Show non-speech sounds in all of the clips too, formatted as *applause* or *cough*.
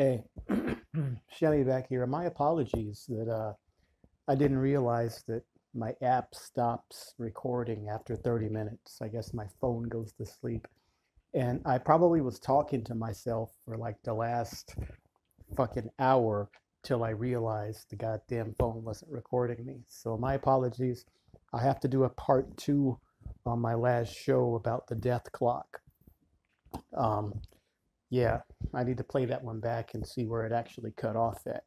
Hey, *clears throat* Shimmy back here. My apologies that uh, I didn't realize that my app stops recording after 30 minutes. I guess my phone goes to sleep. And I probably was talking to myself for like the last fucking hour till I realized the goddamn phone wasn't recording me. So my apologies. I have to do a part two on my last show about the death clock. Um, yeah, I need to play that one back and see where it actually cut off at.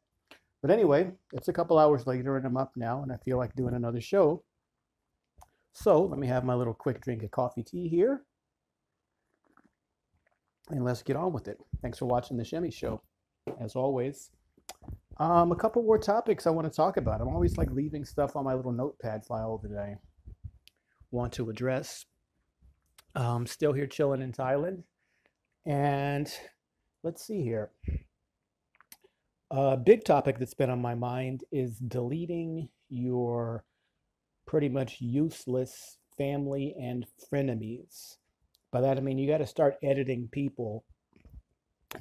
But anyway, it's a couple hours later and I'm up now and I feel like doing another show. So let me have my little quick drink of coffee tea here. And let's get on with it. Thanks for watching the Shimmy Show. As always, um, a couple more topics I want to talk about. I'm always like leaving stuff on my little notepad file that I want to address. Um, still here chilling in Thailand. And let's see here. A big topic that's been on my mind is deleting your pretty much useless family and frenemies. By that I mean you got to start editing people.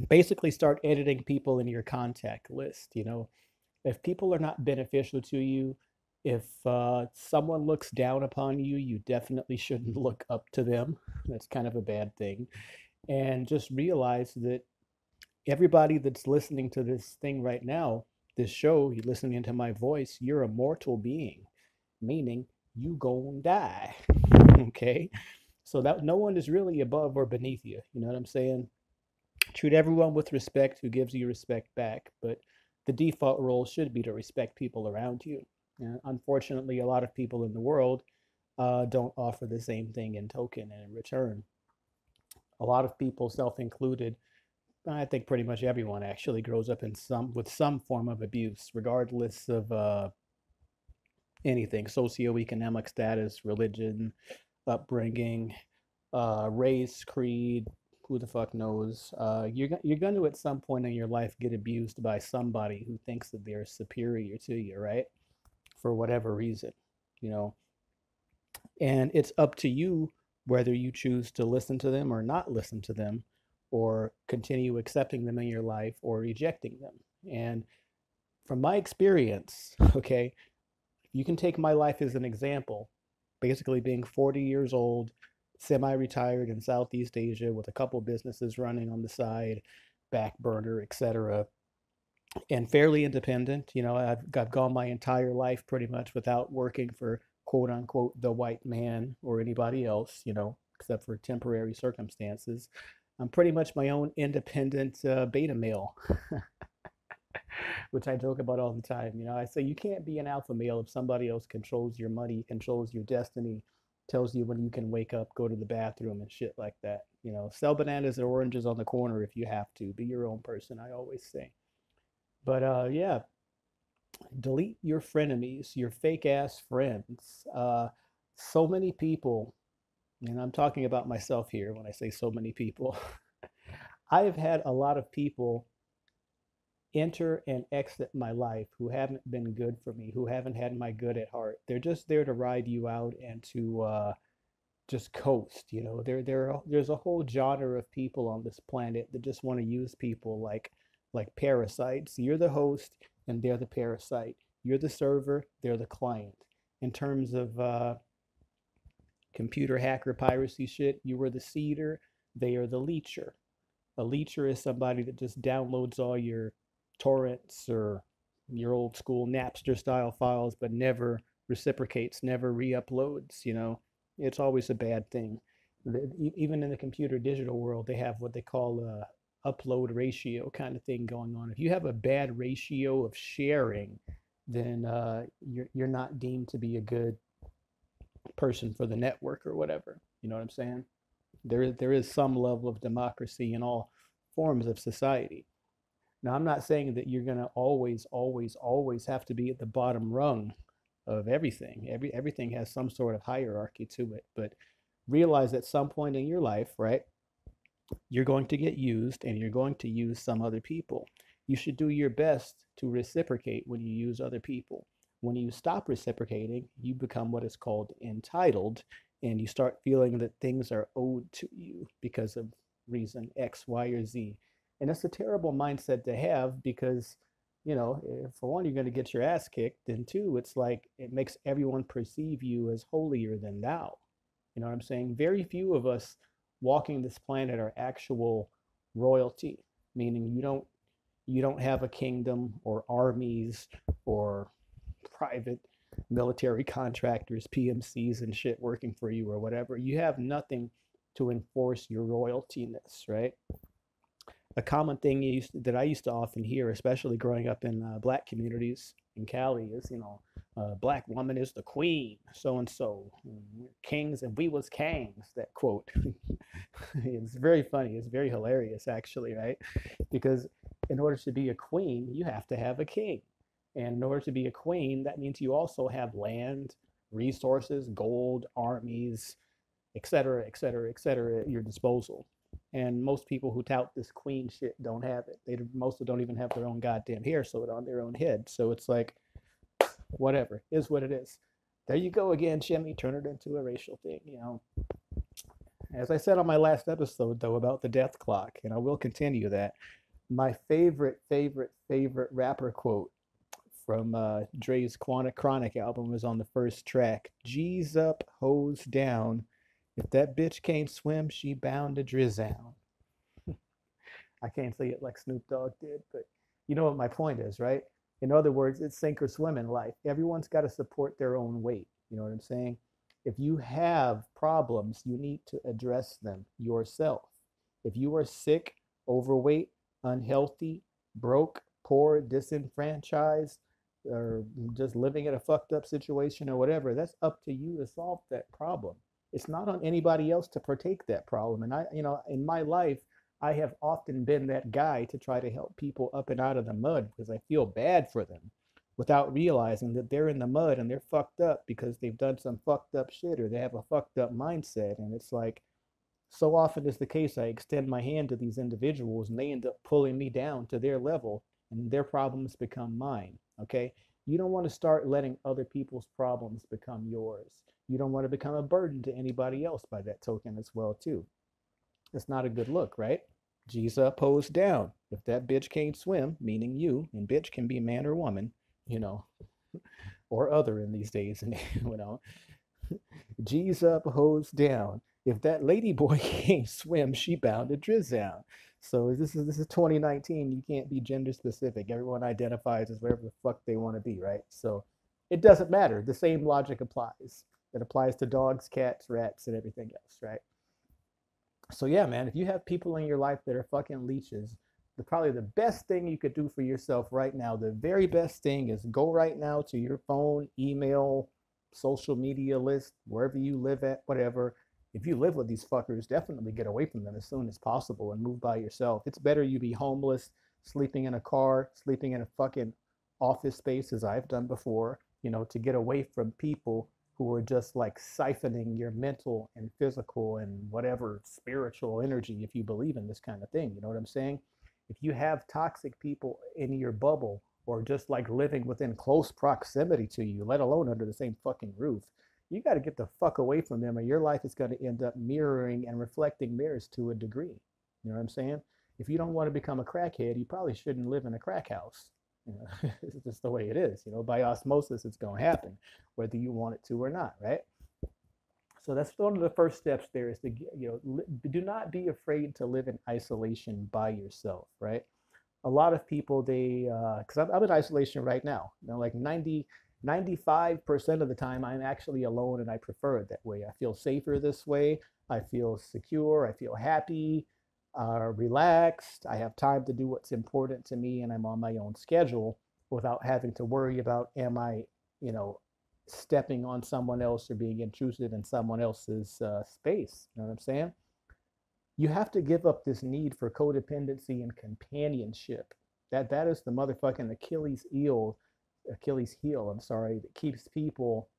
Basically, start editing people in your contact list. You know, if people are not beneficial to you, if uh, someone looks down upon you, you definitely shouldn't *laughs* look up to them. That's kind of a bad thing and just realize that everybody that's listening to this thing right now, this show, you're listening to my voice, you're a mortal being, meaning you gon' die. *laughs* okay? So that no one is really above or beneath you. You know what I'm saying? Treat everyone with respect who gives you respect back, but the default role should be to respect people around you. And unfortunately, a lot of people in the world uh, don't offer the same thing in token and in return a lot of people, self included, I think pretty much everyone actually grows up in some with some form of abuse, regardless of uh, anything socioeconomic status, religion, upbringing, uh, race, creed. Who the fuck knows? Uh, you're you're going to at some point in your life get abused by somebody who thinks that they're superior to you, right? For whatever reason, you know. And it's up to you whether you choose to listen to them or not listen to them, or continue accepting them in your life or rejecting them. And from my experience, *laughs* okay, you can take my life as an example, basically being 40 years old, semi retired in Southeast Asia with a couple businesses running on the side, back burner, etc. And fairly independent. You know, I've, I've gone my entire life pretty much without working for quote unquote the white man or anybody else, you know, except for temporary circumstances. I'm pretty much my own independent uh, beta male, *laughs* which I joke about all the time. You know, I say you can't be an alpha male if somebody else controls your money, controls your destiny, tells you when you can wake up, go to the bathroom, and shit like that. You know, sell bananas and oranges on the corner if you have to. Be your own person, I always say. But uh, yeah, delete your frenemies, your fake ass friends. Uh, so many people, and I'm talking about myself here when I say so many people. *laughs* I have had a lot of people enter and exit my life who haven't been good for me, who haven't had my good at heart. They're just there to ride you out and to uh, just coast. You know, there there there's a whole genre of people on this planet that just want to use people like like parasites. You're the host and they're the parasite. You're the server, they're the client. In terms of uh, computer hacker piracy shit, you were the seeder, they are the leecher. A leecher is somebody that just downloads all your torrents or your old school Napster style files, but never reciprocates, never re uploads. You know, it's always a bad thing. Even in the computer digital world, they have what they call a upload ratio kind of thing going on. If you have a bad ratio of sharing, then uh, you're you're not deemed to be a good person for the network or whatever. You know what I'm saying? There there is some level of democracy in all forms of society. Now I'm not saying that you're gonna always, always, always have to be at the bottom rung of everything. Every everything has some sort of hierarchy to it, but realize at some point in your life, right? You're going to get used and you're going to use some other people. You should do your best to reciprocate when you use other people. When you stop reciprocating, you become what is called entitled and you start feeling that things are owed to you because of reason X, Y, or Z. And that's a terrible mindset to have because, you know, eh, for one, you're going to get your ass kicked. And two, it's like it makes everyone perceive you as holier than thou. You know what I'm saying? Very few of us walking this planet are actual royalty, meaning you don't you don't have a kingdom or armies or private military contractors, PMCs and shit working for you or whatever. You have nothing to enforce your royalty royaltiness, right? A common thing used that I used to often hear, especially growing up in uh, black communities in Cali, is you know, uh, black woman is the queen, so and so, kings and we was kings. That quote. *laughs* it's very funny. It's very hilarious, actually, right? Because in order to be a queen, you have to have a king. And in order to be a queen, that means you also have land, resources, gold, armies, etc., etc., etc. at your disposal. And most people who tout this queen shit don't have it. They mostly don't even have their own goddamn hair sewed on their own head. So it's like, whatever, is what it is. There you go again, Shimmy. Turn it into a racial thing, you know. As I said on my last episode, though, about the death clock, and I will continue that, my favorite, favorite, favorite rapper quote from uh, Dre's Chronic album was on the first track. G's up, hoes down. If that bitch can't swim, she bound to drizzle. *laughs* I can't say it like Snoop Dogg did, but you know what my point is, right? In other words, it's sink or swim in life. Everyone's got to support their own weight. You know what I'm saying? If you have problems, you need to address them yourself. If you are sick, overweight, unhealthy, broke, poor, disenfranchised, or just living in a fucked up situation or whatever, that's up to you to solve that problem. It's not on anybody else to partake that problem. And I, you know, in my life, I have often been that guy to try to help people up and out of the mud because I feel bad for them without realizing that they're in the mud and they're fucked up because they've done some fucked up shit or they have a fucked up mindset. And it's like, so often is the case, I extend my hand to these individuals and they end up pulling me down to their level and their problems become mine. Okay? You don't want to start letting other people's problems become yours. You don't want to become a burden to anybody else by that token as well, too. It's not a good look, right? Up, pose down. If that bitch can't swim, meaning you, and bitch can be man or woman, you know, *laughs* or other in these days, and *laughs* you know, *laughs* up, hose down. If that lady boy can't swim, she bound to drizzle. So this is this is 2019. You can't be gender specific. Everyone identifies as whatever the fuck they want to be, right? So it doesn't matter. The same logic applies. It applies to dogs, cats, rats, and everything else, right? So yeah, man, if you have people in your life that are fucking leeches, the probably the best thing you could do for yourself right now, the very best thing is go right now to your phone, email, social media list, wherever you live at, whatever. If you live with these fuckers, definitely get away from them as soon as possible and move by yourself. It's better you be homeless, sleeping in a car, sleeping in a fucking office space as I've done before, you know, to get away from people who are just like siphoning your mental and physical and whatever spiritual energy if you believe in this kind of thing. You know what I'm saying? if you have toxic people in your bubble or just like living within close proximity to you, let alone under the same fucking roof, you got to get the fuck away from them or your life is going to end up mirroring and reflecting mirrors to a degree. You know what I'm saying? If you don't want to become a crackhead, you probably shouldn't live in a crack house. Know, *laughs* it's just the way it is. You know, by osmosis, it's going to happen, whether you want it to or not, right? So that's one of the first steps there is to, you know, do not be afraid to live in isolation by yourself, right? A lot of people, they, because uh, I'm, I'm in isolation right now, you know, like 90, 95% of the time I'm actually alone and I prefer it that way. I feel safer this way. I feel secure. I feel happy, uh, relaxed. I have time to do what's important to me and I'm on my own schedule without having to worry about am I, you know, stepping on someone else or being intrusive in someone else's uh, space. You know what I'm saying? You have to give up this need for codependency and companionship. That that is the motherfucking Achilles heel, Achilles heel. I'm sorry, that keeps people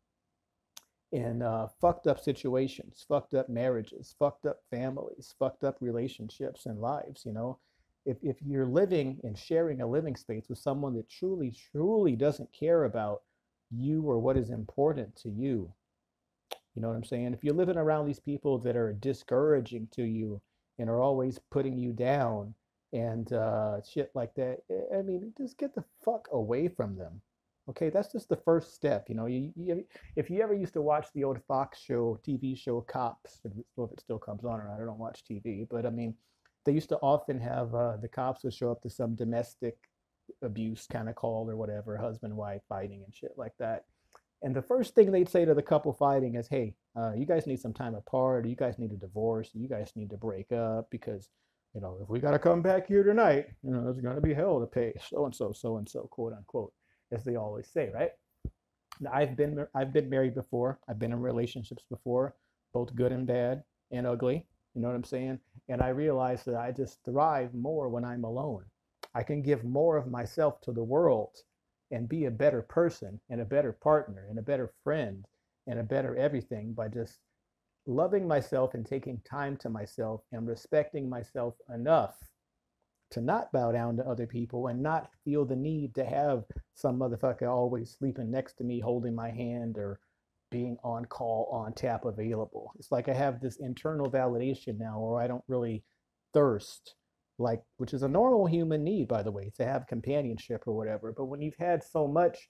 in uh, fucked up situations, fucked up marriages, fucked up families, fucked up relationships and lives. You know, if if you're living and sharing a living space with someone that truly, truly doesn't care about you or what is important to you. You know what I'm saying? If you're living around these people that are discouraging to you and are always putting you down and uh, shit like that. I mean, just get the fuck away from them. Okay, that's just the first step. You know, you, you if you ever used to watch the old Fox show, TV show Cops, if it still comes on or not, I don't watch TV, but I mean, they used to often have uh, the cops would show up to some domestic abuse kind of call or whatever, husband wife fighting and shit like that. And the first thing they'd say to the couple fighting is, "Hey, uh, you guys need some time apart. Or you guys need a divorce. You guys need to break up because." You know, if we got to come back here tonight, you know, there's going to be hell to pay. So and so, so and so, quote unquote as they always say, right? Now, I've been I've been married before. I've been in relationships before, both good and bad and ugly. You know what I'm saying? And I realized that I just thrive more when I'm alone. I can give more of myself to the world and be a better person and a better partner and a better friend and a better everything by just loving myself and taking time to myself and respecting myself enough to not bow down to other people and not feel the need to have some motherfucker always sleeping next to me holding my hand or being on call on tap available. It's like i have this internal validation now where i don't really thirst like which is a normal human need by the way to have companionship or whatever. But when you've had so much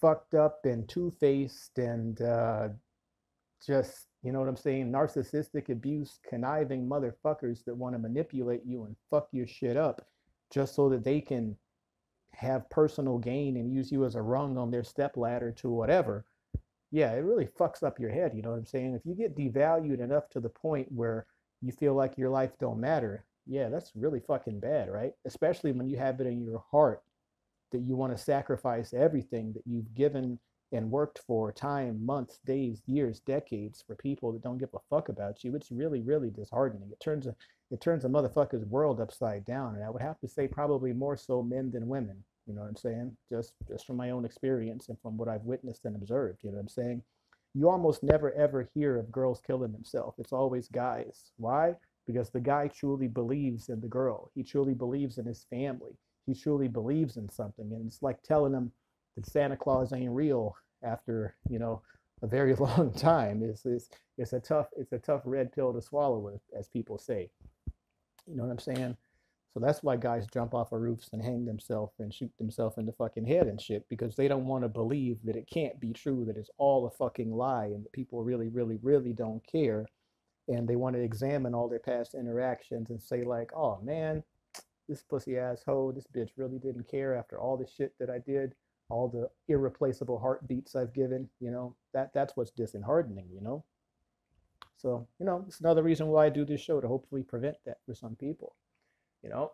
fucked up and two-faced and uh, just you know what I'm saying? Narcissistic abuse, conniving motherfuckers that want to manipulate you and fuck your shit up just so that they can have personal gain and use you as a rung on their step ladder to whatever. Yeah, it really fucks up your head, you know what I'm saying? If you get devalued enough to the point where you feel like your life don't matter, yeah, that's really fucking bad, right? Especially when you have it in your heart that you want to sacrifice everything that you've given and worked for time, months, days, years, decades for people that don't give a fuck about you, it's really, really disheartening. It turns a it turns a motherfucker's world upside down. And I would have to say probably more so men than women. You know what I'm saying? Just just from my own experience and from what I've witnessed and observed. You know what I'm saying? You almost never ever hear of girls killing themselves. It's always guys. Why? Because the guy truly believes in the girl. He truly believes in his family. He truly believes in something. And it's like telling him that Santa Claus ain't real after you know a very *laughs* long time. It's, it's, it's a tough it's a tough red pill to swallow, as people say. You know what I'm saying? So that's why guys jump off of roofs and hang themselves and shoot themselves in the fucking head and shit because they don't want to believe that it can't be true, that it's all a fucking lie, and that people really, really, really don't care. And they want to examine all their past interactions and say, like, oh man, this pussy asshole, this bitch really didn't care after all the shit that I did all the irreplaceable heartbeats I've given, you know, that that's what's disheartening, you know. So, you know, it's another reason why I do this show to hopefully prevent that for some people, you know.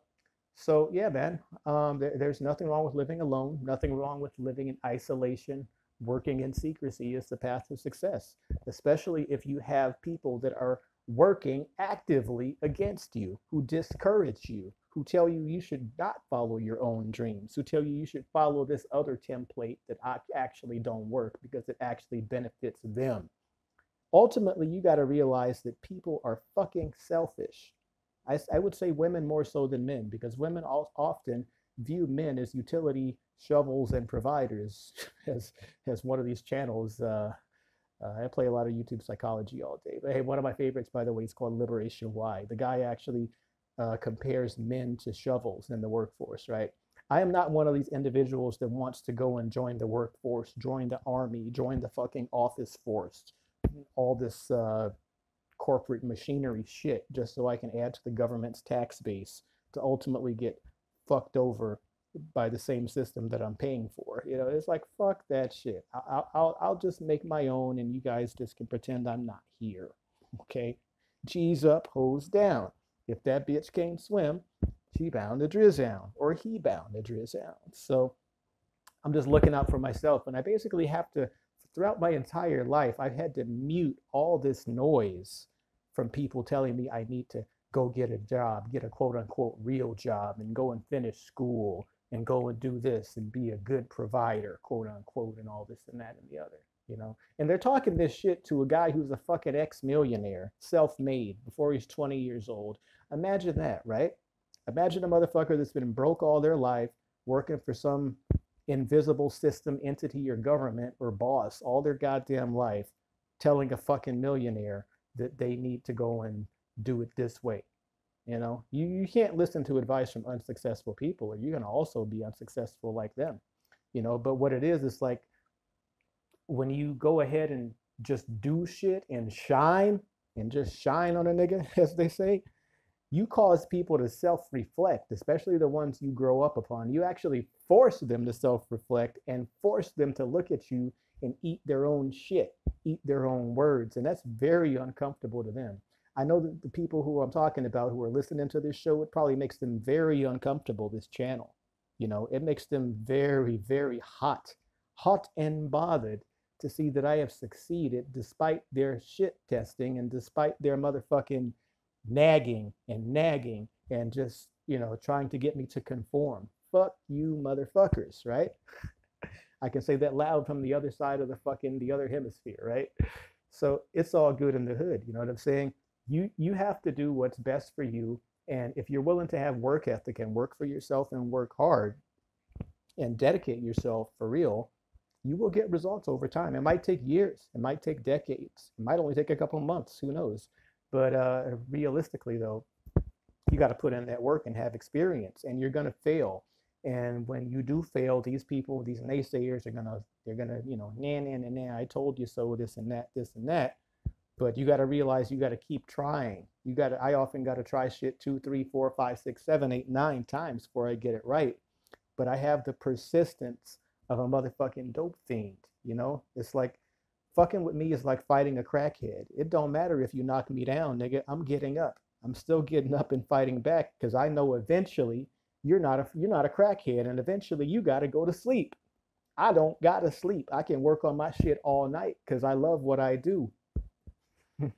So, yeah, man, um, there, there's nothing wrong with living alone, nothing wrong with living in isolation. Working in secrecy is the path to success, especially if you have people that are working actively against you, who discourage you, who tell you you should not follow your own dreams, who tell you you should follow this other template that actually don't work because it actually benefits them. Ultimately, you got to realize that people are fucking selfish. I, I would say women more so than men because women often view men as utility shovels and providers, *laughs* as as one of these channels. Uh, uh, I play a lot of YouTube psychology all day. But hey, one of my favorites, by the way, is called Liberation Why. The guy actually uh, compares men to shovels in the workforce, right? I am not one of these individuals that wants to go and join the workforce, join the army, join the fucking office force, all this uh, corporate machinery shit just so I can add to the government's tax base to ultimately get fucked over by the same system that I'm paying for. You know, it's like fuck that shit. I'll I'll I'll just make my own, and you guys just can pretend I'm not here. Okay, G's up, hose down. If that bitch can't swim, she bound to drown, or he bound to drown. So I'm just looking out for myself, and I basically have to. Throughout my entire life, I've had to mute all this noise from people telling me I need to go get a job, get a quote unquote real job, and go and finish school and go and do this and be a good provider, quote unquote, and all this and that and the other, you know. And they're talking this shit to a guy who's a fucking ex-millionaire, self-made, before he's 20 years old. Imagine that, right? Imagine a motherfucker that's been broke all their life, working for some invisible system, entity, or government or boss all their goddamn life, telling a fucking millionaire that they need to go and do it this way. You know, you, you can't listen to advice from unsuccessful people, or you're going to also be unsuccessful like them. You know, but what it is, is like when you go ahead and just do shit and shine and just shine on a nigga, *laughs* as they say, you cause people to self reflect, especially the ones you grow up upon. You actually force them to self reflect and force them to look at you and eat their own shit, eat their own words. And that's very uncomfortable to them. I know that the people who I'm talking about who are listening to this show, it probably makes them very uncomfortable, this channel. You know, it makes them very, very hot, hot and bothered to see that I have succeeded despite their shit testing and despite their motherfucking nagging and nagging and just, you know, trying to get me to conform. Fuck you, motherfuckers, right? *laughs* I can say that loud from the other side of the fucking the other hemisphere, right? So it's all good in the hood. You know what I'm saying? You you have to do what's best for you. And if you're willing to have work ethic and work for yourself and work hard and dedicate yourself for real, you will get results over time. It might take years, it might take decades, it might only take a couple months, who knows? But uh, realistically, though, you got to put in that work and have experience, and you're going to fail. And when you do fail, these people, these naysayers are gonna, they're gonna, you know, nah, nah, nah, I told you so, this and that, this and that. But you got to realize you got to keep trying. You got to, I often got to try shit two, three, four, five, six, seven, eight, nine times before I get it right. But I have the persistence of a motherfucking dope fiend. You know, it's like fucking with me is like fighting a crackhead. It don't matter if you knock me down, nigga. I'm getting up. I'm still getting up and fighting back because I know eventually you're not a you're not a crackhead and eventually you got to go to sleep i don't got to sleep i can work on my shit all night because i love what i do *laughs*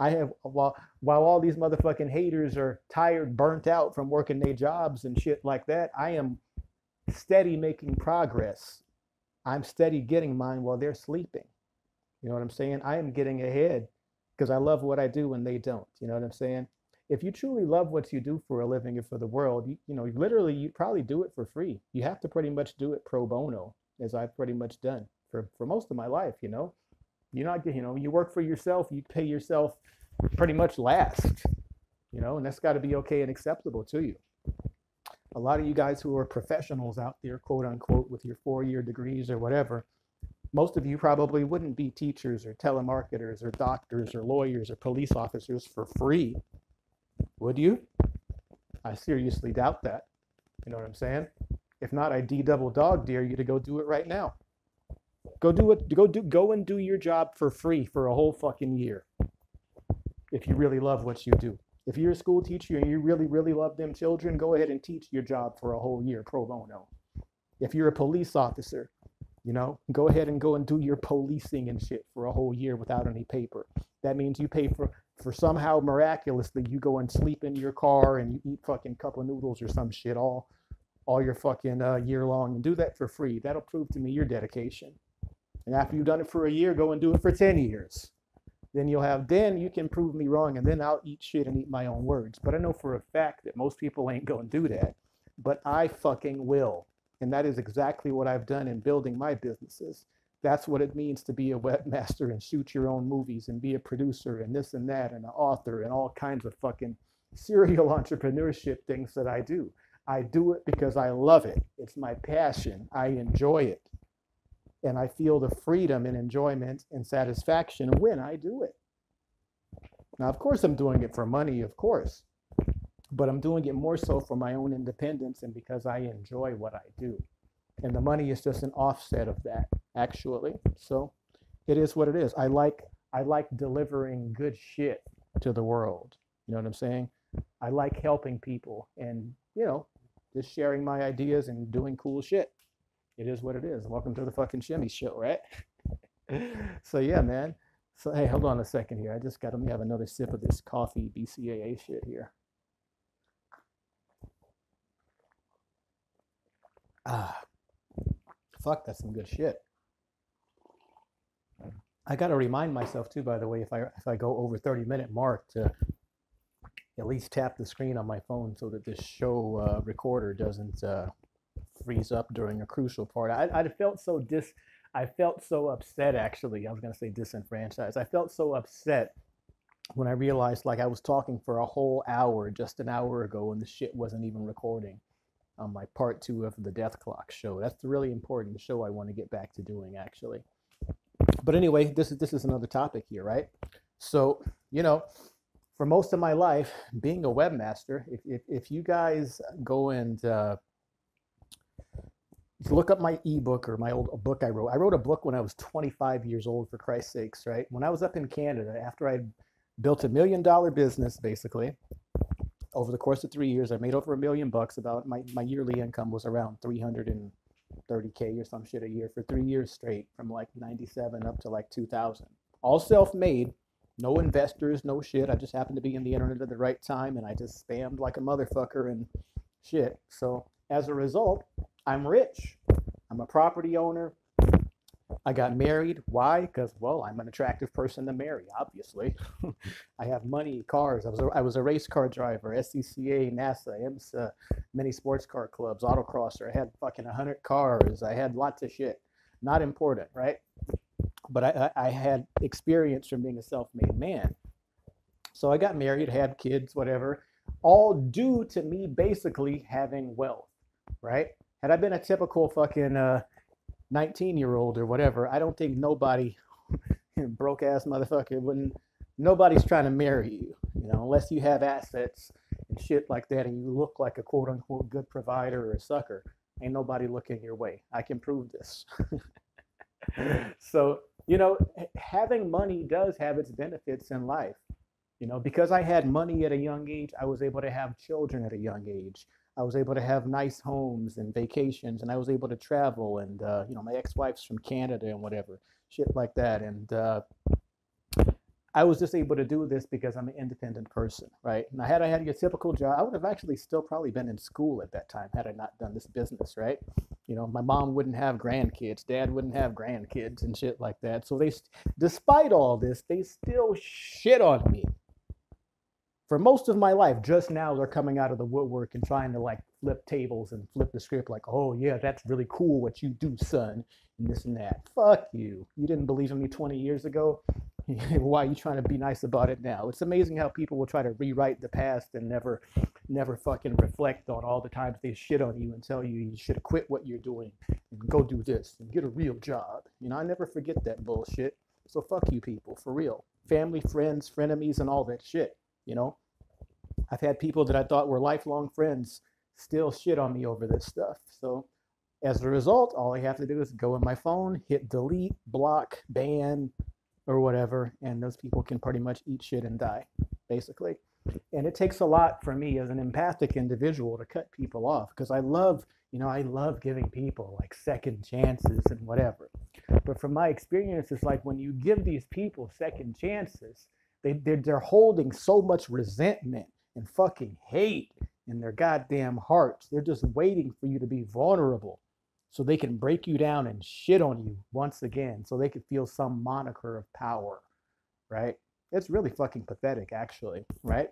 i have while while all these motherfucking haters are tired burnt out from working their jobs and shit like that i am steady making progress i'm steady getting mine while they're sleeping you know what i'm saying i am getting ahead because i love what i do and they don't you know what i'm saying if you truly love what you do for a living and for the world, you, you know, literally, you probably do it for free. You have to pretty much do it pro bono, as I've pretty much done for, for most of my life, you know. You're not, you know, you work for yourself, you pay yourself pretty much last, you know, and that's got to be okay and acceptable to you. A lot of you guys who are professionals out there, quote unquote, with your four year degrees or whatever, most of you probably wouldn't be teachers or telemarketers or doctors or lawyers or police officers for free would you? I seriously doubt that. You know what I'm saying? If not, I D double dog dare you to go do it right now. Go do it. Go do. Go and do your job for free for a whole fucking year. If you really love what you do. If you're a school teacher and you really, really love them children, go ahead and teach your job for a whole year pro bono. If you're a police officer, you know, go ahead and go and do your policing and shit for a whole year without any paper. That means you pay for for somehow miraculously you go and sleep in your car and you eat fucking cup of noodles or some shit all all your fucking uh, year long and do that for free. That'll prove to me your dedication. And after you've done it for a year, go and do it for 10 years. Then you'll have, then you can prove me wrong and then I'll eat shit and eat my own words. But I know for a fact that most people ain't going to do that. But I fucking will. And that is exactly what I've done in building my businesses that's what it means to be a webmaster and shoot your own movies and be a producer and this and that and an author and all kinds of fucking serial *laughs* entrepreneurship things that I do. I do it because I love it. It's my passion. I enjoy it. And I feel the freedom and enjoyment and satisfaction when I do it. Now, of course, I'm doing it for money, of course, but I'm doing it more so for my own independence and because I enjoy what I do. And the money is just an offset of that actually. So it is what it is. I like i like delivering good shit to the world. You know what i'm saying? I like helping people and you know just sharing my ideas and doing cool shit it is what it is. Welcome to the fucking shimmy show right? *laughs* So yeah man. So hey hold on a second here. I just got to have another sip of this coffee bcaa shit here. Ah fuck, that's some good shit. I got to remind myself too, by the way, if I if I go over 30 minute mark to at least tap the screen on my phone so that this show uh, recorder doesn't uh, freeze up during a crucial part. I, I felt so dis, I felt so upset actually. I was gonna say disenfranchised. I felt so upset when I realized like I was talking for a whole hour just an hour ago and the shit wasn't even recording on my part two of the Death Clock show. That's the really important show I want to get back to doing actually. But anyway, this is this is another topic here, right? So, you know, for most of my life, being a webmaster, if, if, if you guys go and uh, look up my ebook or my old book I wrote, I wrote a book when I was 25 years old, for Christ's sakes, right? When I was up in Canada, after I built a million dollar business, basically, over the course of three years, I made over a million bucks. About my, my yearly income was around 330K or some shit a year for three years straight, from like 97 up to like 2000. All self made no investors, no shit. I just happened to be in the internet at the right time and I just spammed like a motherfucker and shit. So as a result, I'm rich. I'm a property owner. I got married. Why? Because, well, I'm an attractive person to marry, obviously. *laughs* I have money, cars. I was, a, I was a race car driver, SCCA, NASA, IMSA, many sports car clubs, autocrosser. I had fucking 100 cars. I had lots of shit. Not important, right? but I, I had experience from being a self-made man. So I got married, had kids, whatever, all due to me basically having wealth, right? Had I been a typical fucking uh, 19 year old or whatever, I don't think nobody, *laughs* broke ass motherfucker, wouldn't, nobody's trying to marry you, you know, unless you have assets and shit like that and you look like a quote unquote good provider or a sucker. Ain't nobody looking your way. I can prove this. *laughs* so you know, having money does have its benefits in life. You know, because I had money at a young age, I was able to have children at a young age. I was able to have nice homes and vacations, and I was able to travel. And uh, you know, my ex-wife's from Canada and whatever, shit like that. And uh, I was just able to do this because I'm an independent person, right? Now, had I had a typical job, I would have actually still probably been in school at that time had I not done this business, right? You know, my mom wouldn't have grandkids, dad wouldn't have grandkids and shit like that. So they, despite all this, they still shit on me. For most of my life, just now they're coming out of the woodwork and trying to like flip tables and flip the script, like, oh yeah, that's really cool what you do, son, and this and that. Fuck you. You didn't believe in me 20 years ago. *laughs* Why are you trying to be nice about it now? It's amazing how people will try to rewrite the past and never, never fucking reflect on all the times they shit on you and tell you you should quit what you're doing and go do this and get a real job. You know, I never forget that bullshit. So fuck you people, for real. Family, friends, frenemies, and all that shit. You know, I've had people that I thought were lifelong friends still shit on me over this stuff. So as a result, all I have to do is go in my phone, hit delete, block, ban, or whatever, and those people can pretty much eat shit and die, basically. And it takes a lot for me as an empathic individual to cut people off because I love, you know, I love giving people like second chances and whatever. But from my experience, it's like when you give these people second chances, they, they're, they're holding so much resentment and fucking hate in their goddamn hearts. They're just waiting for you to be vulnerable so they can break you down and shit on you once again so they can feel some moniker of power, right? It's really fucking pathetic, actually, right?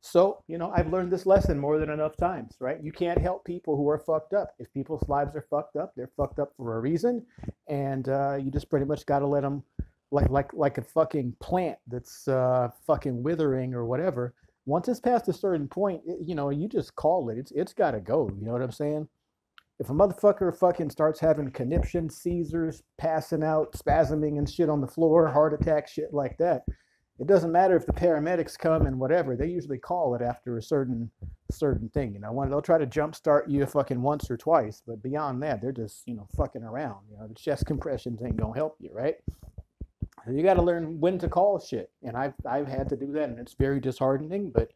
So, you know, I've learned this lesson more than enough times, right? You can't help people who are fucked up. If people's lives are fucked up, they're fucked up for a reason, and uh, you just pretty much got to let them, like like like a fucking plant that's uh, fucking withering or whatever. Once it's past a certain point, it, you know, you just call it. It's it's got to go. You know what I'm saying? If a motherfucker fucking starts having conniption, seizures, passing out, spasming and shit on the floor, heart attack, shit like that, it doesn't matter if the paramedics come and whatever. They usually call it after a certain certain thing. You know, they'll try to jumpstart you fucking once or twice, but beyond that, they're just you know fucking around. You know, the chest compressions ain't gonna help you, right? So you got to learn when to call shit, and I've I've had to do that, and it's very disheartening. But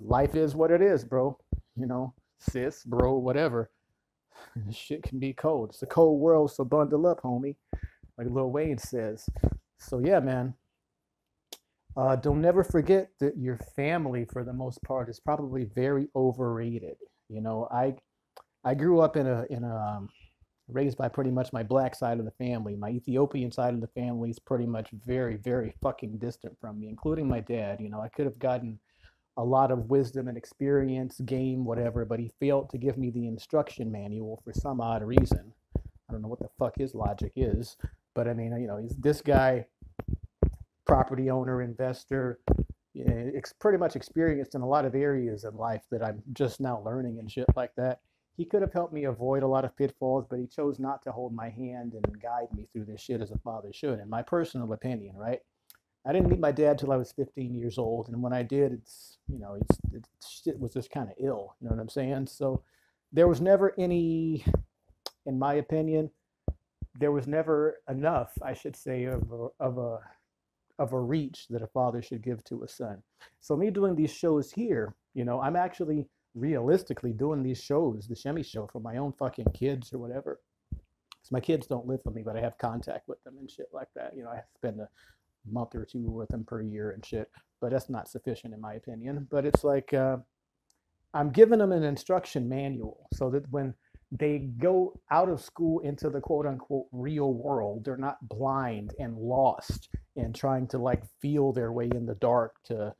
life is what it is, bro. You know, sis, bro, whatever. *sighs* shit can be cold. It's a cold world, so bundle up, homie. Like Lil Wayne says. So yeah, man. Uh, don't never forget that your family, for the most part, is probably very overrated. You know, I I grew up in a in a um, raised by pretty much my black side of the family. My Ethiopian side of the family is pretty much very very fucking distant from me, including my dad. You know, I could have gotten a lot of wisdom and experience, game, whatever, but he failed to give me the instruction manual for some odd reason. I don't know what the fuck his logic is, but I mean, you know, he's this guy. property owner, investor, eh, it's pretty much experienced in a lot of areas in life that I'm just now learning and shit like that. He could have helped me avoid a lot of pitfalls, but he chose not to hold my hand and guide me through this shit as a father should, in my personal opinion, right? I didn't meet my dad till I was 15 years old, and when I did, it's you know, it's, it shit was just kind of ill. You know what I'm saying? So there was never any, in my opinion, there was never enough, I should say, of a, of a of a reach that a father should give to a son. So me doing these shows here, you know, I'm actually realistically doing these shows, the Shimmy show for my own fucking kids or whatever. Because my kids don't live with me, but I have contact with them and shit like that. You know, I spend a month or two with them per year and shit, but that's not sufficient in my opinion. But it's like uh, I'm giving them an instruction manual so that when they go out of school into the quote unquote real world, they're not blind and lost and trying to like feel their way in the dark to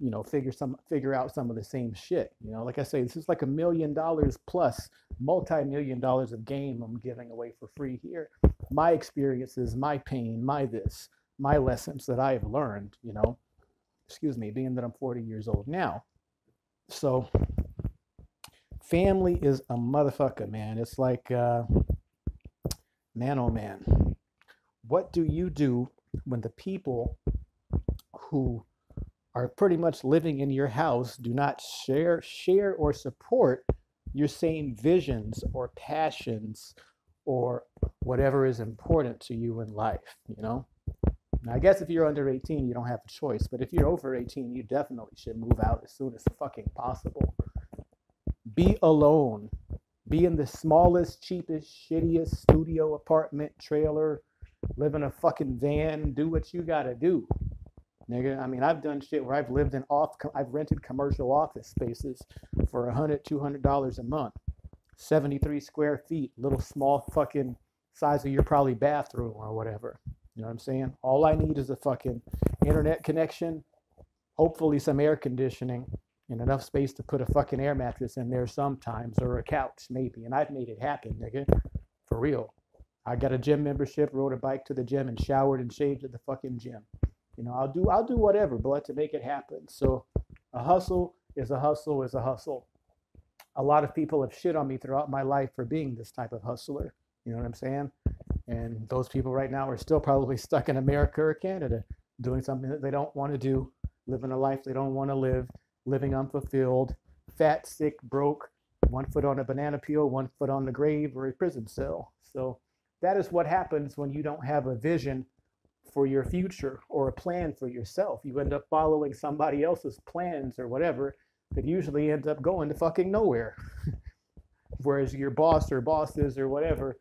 you know figure some figure out some of the same shit you know? Like i say this is like a million dollars plus multi-million dollars of game i'm giving away for free here. My experiences my pain my this my lessons that i have learned you know? Excuse me being that i'm 40 years old now. So family is a motherfucker man. It's like uh man oh man. What do you do when the people who are pretty much living in your house do not share share or support your same visions or passions or whatever is important to you in life you know? Now, i guess if you're under 18 you don't have a choice but if you're over 18 you definitely should move out as soon as fucking possible. Be alone. Be in the smallest cheapest shittiest studio apartment trailer live in a fucking van do what you gotta do nigga. I mean, I've done shit where I've lived in off, I've rented commercial office spaces for a hundred, two hundred dollars a month, seventy-three square feet, little small fucking size of your probably bathroom or whatever. You know what I'm saying? All I need is a fucking internet connection, hopefully some air conditioning, and enough space to put a fucking air mattress in there sometimes or a couch maybe. And I've made it happen, nigga, for real. I got a gym membership, rode a bike to the gym, and showered and shaved at the fucking gym. You know, I'll do I'll do whatever, but to make it happen. So a hustle is a hustle is a hustle. A lot of people have shit on me throughout my life for being this type of hustler. You know what I'm saying? And those people right now are still probably *laughs* stuck in America or Canada doing something that they don't want to do, living a life they don't want to live, living unfulfilled, fat, sick, broke, one foot on a banana peel, one foot on the grave or a prison cell. So that is what happens when you don't have a vision for your future or a plan for yourself. You end up following somebody else's plans or whatever that usually ends up going to fucking nowhere. *laughs* Whereas your boss or bosses or whatever,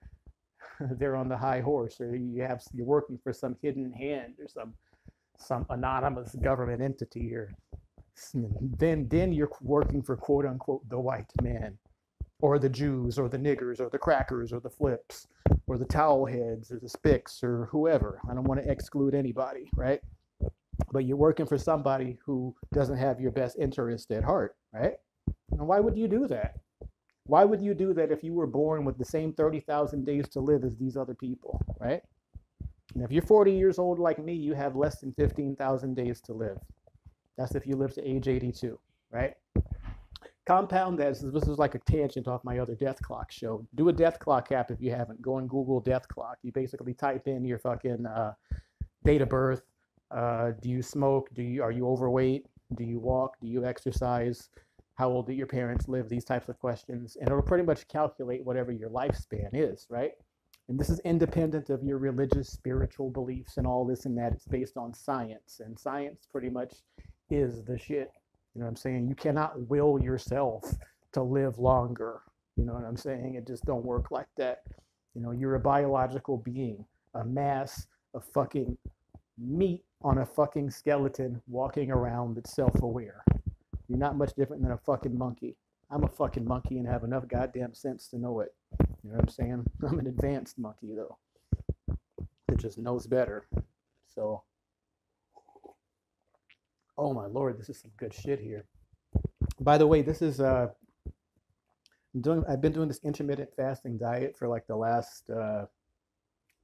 *laughs* they're on the high horse or you have you're working for some hidden hand or some some anonymous government entity or *laughs* then then you're working for quote unquote the white man or the Jews or the niggers or the crackers or the flips or the towel heads or the spics or whoever. I don't want to exclude anybody, right? But you're working for somebody who doesn't have your best interest at heart, right? And why would you do that? Why would you do that if you were born with the same 30,000 days to live as these other people, right? And if you're 40 years old like me, you have less than 15,000 days to live. That's if you live to age 82, right? Compound that. This is like a tangent off my other death clock show. Do a death clock app if you haven't. Go and Google death clock. You basically type in your fucking uh, date of birth. Uh, do you smoke? Do you are you overweight? Do you walk? Do you exercise? How old do your parents live? These types of questions, and it'll pretty much calculate whatever your lifespan is, right? And this is independent of your religious, spiritual beliefs and all this and that. It's based on science, and science pretty much is the shit. You know what I'm saying? You cannot will yourself to live longer. You know what I'm saying? It just don't work like that. You know, you're a biological being, a mass of fucking meat on a fucking skeleton walking around that's self-aware. You're not much different than a fucking monkey. I'm a fucking monkey and have enough goddamn sense to know it. You know what I'm saying? *laughs* I'm an advanced monkey though. That just knows better. So Oh my lord, this is some good shit here. By the way, this is uh I'm doing I've been doing this intermittent fasting diet for like the last uh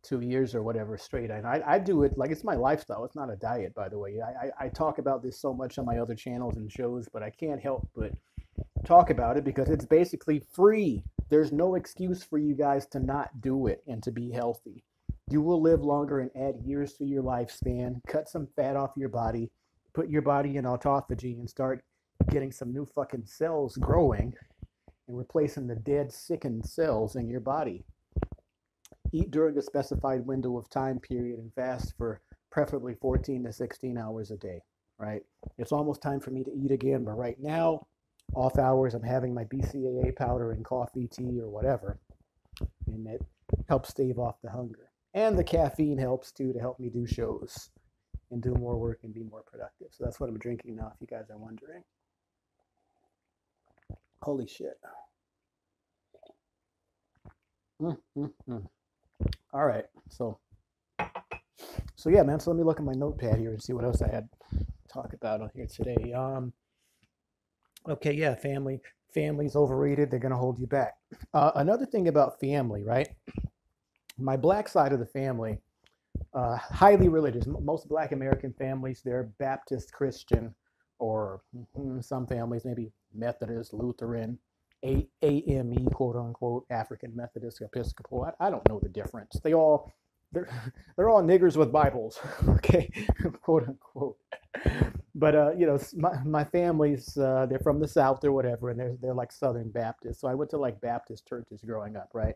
two years or whatever straight. And I, I do it like it's my lifestyle. It's not a diet, by the way. I, I, I talk about this so much on my other channels and shows, but I can't help but talk about it because it's basically free. There's no excuse for you guys to not do it and to be healthy. You will live longer and add years to your lifespan, cut some fat off your body, put your body in autophagy, and start getting some new fucking cells growing and replacing the dead, sickened cells in your body. Eat during a specified window of time period and fast for preferably 14 to 16 hours a day, right? It's almost time for me to eat again, but right now, off hours, I'm having my BCAA powder and coffee, tea, or whatever, and it helps stave off the hunger. And the caffeine helps too to help me do shows and do more work and be more productive. So that's what I'm drinking now, if you guys are wondering. Holy shit. Mm, mm, mm. All right. So, so yeah, man. So let me look at my notepad here and see what else I had to talk about on here today. Um, okay, yeah, family. Family's overrated. They're gonna hold you back. Uh, another thing about family, right? My black side of the family, uh, highly religious. Most black American families, they're Baptist Christian, or mm, some families maybe Methodist, Lutheran, A- AME, quote unquote, African Methodist, Episcopal. I, I don't know the difference. They all they're *laughs* they're all niggers with Bibles, *laughs* okay, *laughs* quote unquote. But uh, you know, my, my family's uh, they're from the South or whatever, and they're they're like Southern Baptists. So I went to like Baptist churches growing up, right?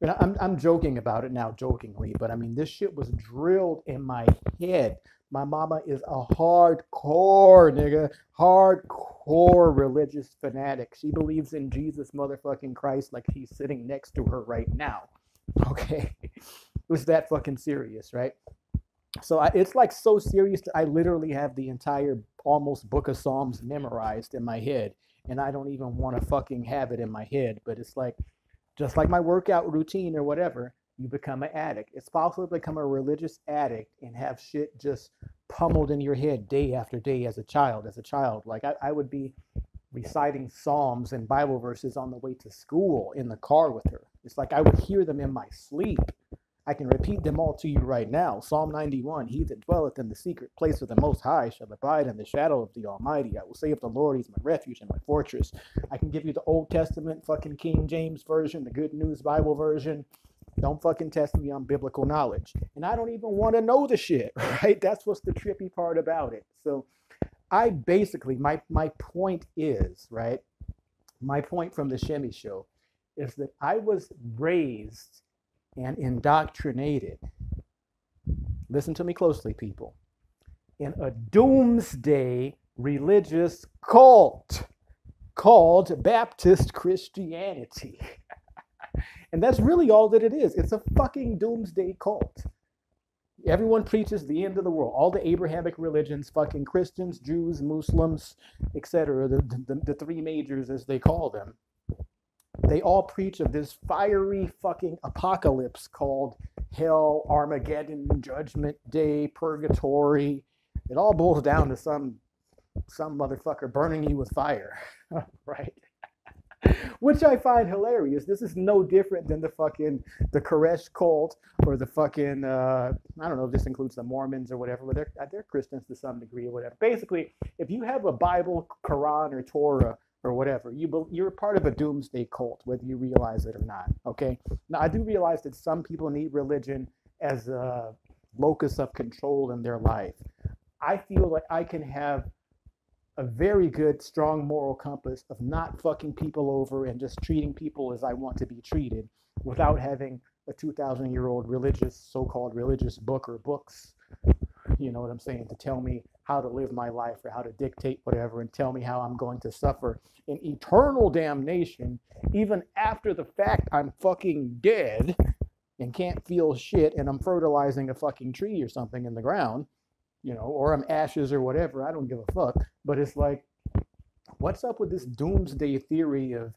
And I'm I'm joking about it now, jokingly, but I mean this shit was drilled in my head my mama is a hardcore nigga, hardcore religious fanatic. She believes in Jesus motherfucking Christ like he's sitting next to her right now. *laughs* Okay. it was that fucking serious, right? So I, it's like so serious that I literally have the entire almost book of Psalms memorized in my head. And I don't even want to fucking have it in my head. But it's like, just like my workout routine or whatever, you become an addict. It's possible to become a religious addict and have shit just pummeled in your head day after day as a child. As a child, like I, I would be reciting psalms and Bible verses on the way to school in the car with her. It's like I would hear them in my sleep. I can repeat them all to you right now. Psalm 91 He that dwelleth in the secret place of the Most High shall abide in the shadow of the Almighty. I will say of the Lord, He's my refuge and my fortress. I can give you the Old Testament, fucking King James Version, the Good News Bible Version. Don't fucking test me on biblical knowledge. And I don't even want to know the shit, *laughs* right? That's what's the trippy part about it. So I basically, my, my point is, right? My point from the Shimmy show is that I was raised and indoctrinated. Listen to me closely, people. In a doomsday religious cult called Baptist Christianity. *laughs* And that's really all that it is. It's a fucking doomsday cult. Everyone preaches the end of the world. All the Abrahamic religions, fucking Christians, Jews, Muslims, etc., the, the, the three majors as they call them, they all preach of this fiery fucking apocalypse called hell, Armageddon, Judgment Day, Purgatory. It all boils down to some some motherfucker burning you with fire, *laughs* right? *laughs* which I find hilarious. This is no different than the fucking the Koresh cult or the fucking uh, I don't know if this includes the Mormons or whatever, but they're they're Christians to some degree or whatever. Basically, if you have a Bible, Quran, or Torah or whatever, you you're part of a doomsday cult, whether you realize it or not. Okay. Now I do realize that some people need religion as a locus of control in their life. I feel like I can have a very good, strong moral compass of not fucking people over and just treating people as I want to be treated without having a 2,000 year old religious, so called religious book or books, you know what I'm saying, to tell me how to live my life or how to dictate whatever and tell me how I'm going to suffer in eternal damnation even after the fact I'm fucking dead and can't feel shit and I'm fertilizing a fucking tree or something in the ground you know, or I'm ashes or whatever. I don't give a fuck. But it's like, what's up with this doomsday theory of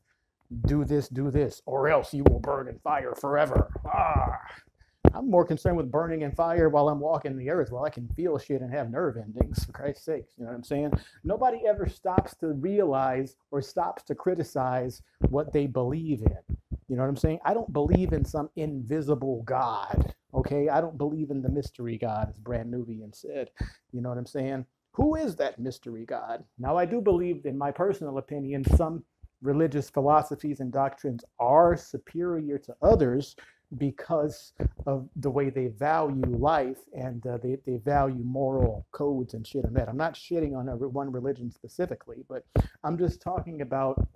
do this, do this, or else you will burn in fire forever? Ah. I'm more concerned with burning in fire while I'm walking the earth, while I can feel shit and have nerve endings, *laughs* for Christ's sakes. You know what I'm saying? Nobody ever stops to realize or stops to criticize what they believe in. You know what I'm saying? I don't believe in some invisible God Okay, I don't believe in the mystery God, as Brand Nubian said. You know what I'm saying? Who is that mystery God? Now, I do believe, in my personal opinion, some religious philosophies and doctrines are superior to others because of the way they value life and uh, they, they value moral codes and shit and that. I'm not shitting on a, one religion specifically, but I'm just talking about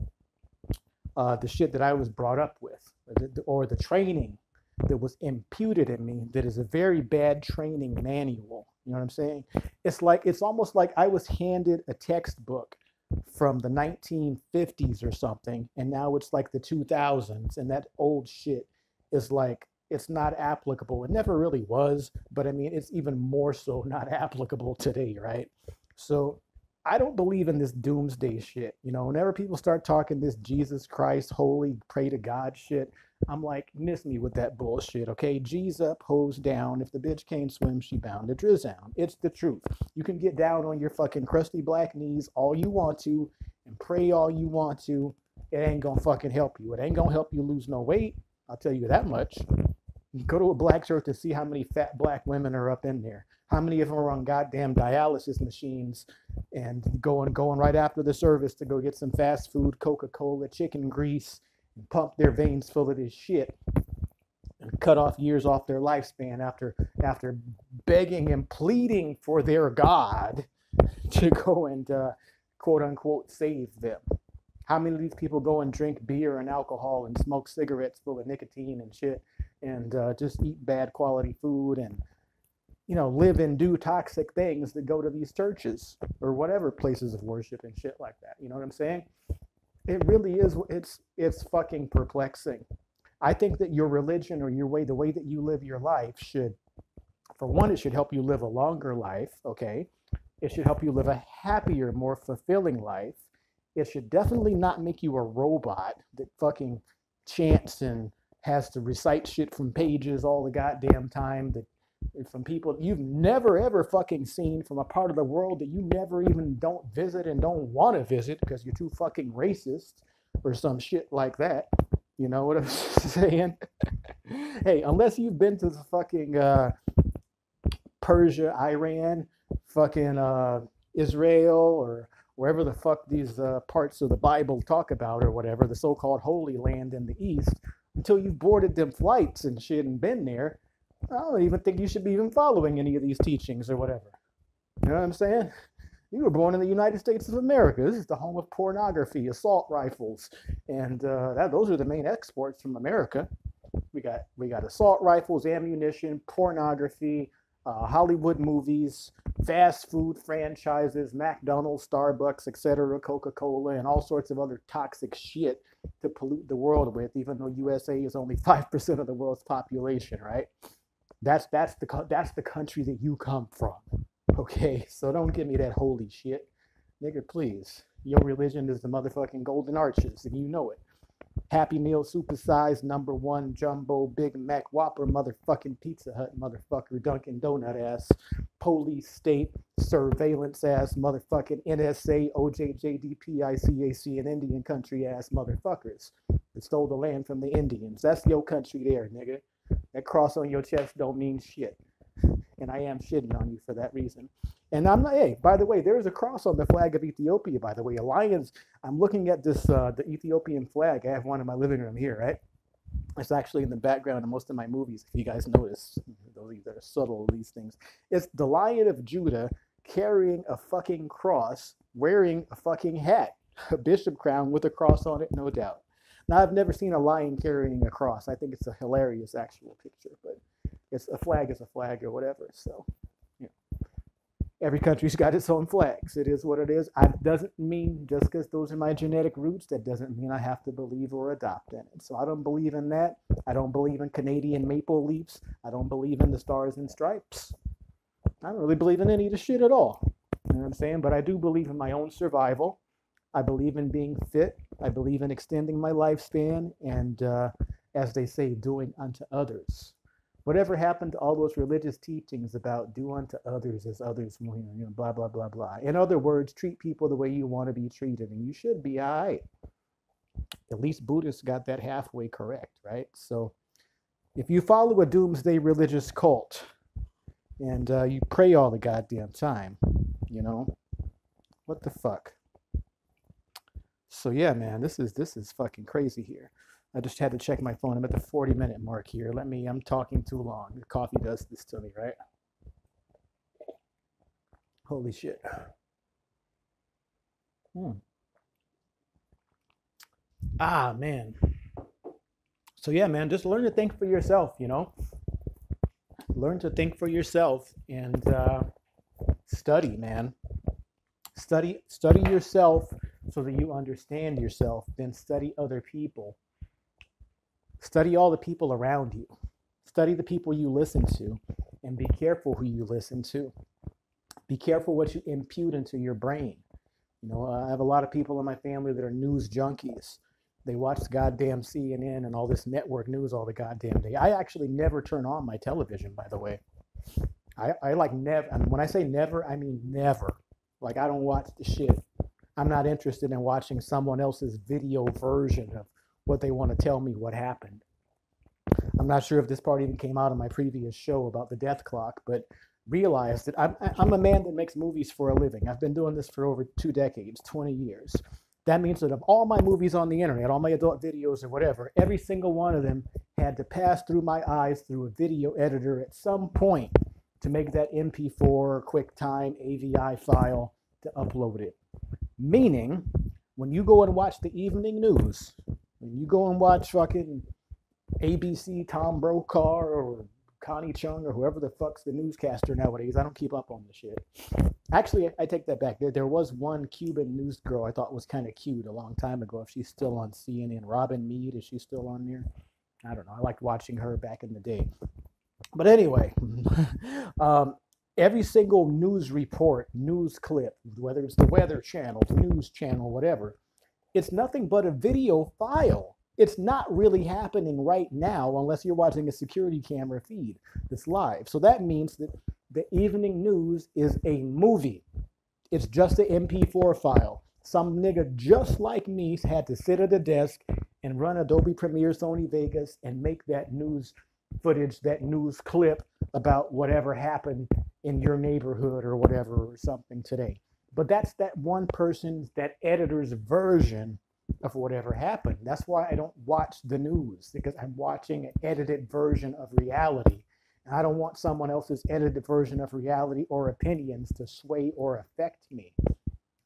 uh, the shit that I was brought up with or the training that was imputed in me that is a very bad training manual. You know what I'm saying? It's like it's almost like I was handed a textbook from the 1950s or something, and now it's like the 2000s, and that old shit is like it's not applicable. It never really was, but I mean, it's even more so *laughs* not applicable today, right? So I don't believe in this doomsday shit. You know, whenever people start talking this Jesus Christ, holy, pray to God shit, I'm like, miss me with that bullshit, okay? G's up, hose down. If the bitch can't swim, she bound to down. It's the truth. You can get down on your fucking crusty black knees all you want to and pray all you want to. It ain't gonna fucking help you. It ain't gonna help you lose no weight. I'll tell you that much. Go to a black church to see how many fat black women are up in there. How many of them are on goddamn dialysis machines and going going right after the service to go get some fast food, Coca-Cola, chicken grease, and pump their veins full of this shit and cut off years off their lifespan after after begging and pleading for their God *laughs* to go and uh, quote unquote save them. How many of these people go and drink beer and alcohol and smoke cigarettes full of nicotine and shit and uh, just eat bad quality food and you know live and do toxic things that go to these churches or whatever places of worship and shit like that. You know what I'm saying? It really is. It's it's fucking perplexing. I think that your religion or your way, the way that you live your life, should, for one, it should help you live a longer life. Okay, it should help you live a happier, more fulfilling life it should definitely not make you a robot that fucking chants and has to recite shit from pages all the goddamn time that from people you've never ever fucking seen from a part of the world that you never even don't visit and don't want to visit because you're too fucking racist or some shit like that. You know what I'm *laughs* saying? *laughs* hey, unless you've been to the fucking uh, Persia, Iran, fucking uh, Israel, or wherever the fuck these uh, parts of the Bible talk about or whatever, the so-called Holy Land in the East, until you've boarded them flights and shit and been there, I don't even think you should be even following any of these teachings or whatever. You know what I'm saying? You were born in the United States of America. This is the home of pornography, assault rifles, and uh, that, those are the main exports from America. We got we got assault rifles, ammunition, pornography, uh, Hollywood movies, fast food franchises, McDonald's, Starbucks, etc., Coca-Cola, and all sorts of other toxic shit to pollute the world with. Even though USA is only *laughs* five percent of the world's population, right? That's that's the that's the country that you come from. Okay, *laughs* so don't give me that holy shit, nigga. Please, your religion is the motherfucking golden arches, and you know it. Happy Meal supersized number one jumbo Big Mac Whopper motherfucking Pizza Hut motherfucker Dunkin' Donut ass police state surveillance ass motherfucking NSA OJJDP ICAC and Indian country ass motherfuckers that stole the land from the Indians. That's your country there, nigga. That cross on your chest don't mean shit. And I am shitting on you for that reason. And I'm not, hey, by the way, there's a cross on the flag of Ethiopia, by the way. A lion's, I'm looking at this, uh, the Ethiopian flag. I have one in my living room here, right? It's actually in the background of most of my movies, if you guys notice. Those that are subtle, these things. It's the Lion of Judah carrying a fucking cross, wearing a fucking hat, a bishop crown with a cross on it, no doubt. Now, I've never seen a lion carrying a cross. I think it's a hilarious actual picture, but it's a flag is a flag or whatever. So every country's *laughs* got its own flags. It is what it is. It doesn't mean just because those are my genetic roots, that doesn't mean I have to believe or adopt in it. So I don't believe in that. I don't believe in Canadian maple leaves. I don't believe in the stars and stripes. I don't really believe in any of the shit at all. You know what I'm saying? But I do believe in my own survival. I believe in being fit. I believe in extending my lifespan and, uh, as they say, doing unto others whatever happened to all those religious teachings about do unto others as others will, you know, blah blah blah blah in other words treat people the way you want to be treated and you should be all right at least buddhists got that halfway correct right so if you follow a doomsday religious cult and uh, you pray all the goddamn time, you know, what the fuck? So yeah, man, this is this is fucking crazy here. I just had to check my phone. I'm at the 40 minute mark here. Let me. I'm talking too long. The coffee does this to me, right? Holy shit. Hmm. Ah, man. So yeah, man, just learn to think for yourself. You know, learn to think for yourself and uh, study, man. Study, study yourself so that you understand yourself. Then study other people. Study all the people around you. Study the people you listen to, and be careful who you listen to. Be careful what you impute into your brain. You know, I have a lot of people in my family that are news junkies. They watch goddamn CNN and all this network news all the goddamn day. I actually never turn on my television, by the way. I, I like never, and when I say never, I mean never. Like, I don't watch the shit. I'm not interested in watching someone else's video version of what they want to tell me what happened. I'm not sure if this part even came out in my previous show about the death clock, but realize that I'm, I'm a man that makes movies for a living. I've been doing this for over two decades, 20 years. That means that of all my movies on the internet, all my adult videos or whatever, every single one of them had to pass through my eyes through a video editor at some point to make that MP4 QuickTime AVI file to upload it. Meaning, when you go and watch the evening news, when you go and watch fucking ABC Tom Brokaw or Connie Chung or whoever the fuck's the newscaster nowadays. I don't keep up on the shit. Actually, I, take that back. There, there was one Cuban news girl I thought was kind of cute a long time ago. If she's still on CNN, Robin Meade, is she still on there? I don't know. I liked watching her back in the day. But anyway, *laughs* um, every single news report, news clip, whether it's the Weather Channel, the News Channel, whatever, it's nothing but a video file it's not really happening right now unless you're watching a security camera feed that's live. So that means that the evening news is a movie. It's just an MP4 file. Some nigga just like me had to sit at a desk and run Adobe Premiere, Sony Vegas, and make that news footage, that news clip about whatever happened in your neighborhood or whatever or something today. But that's that one person's, that editor's version of whatever happened. That's why I don't watch the news because I'm watching an edited version of reality. And I don't want someone else's edited version of reality or opinions to sway or affect me.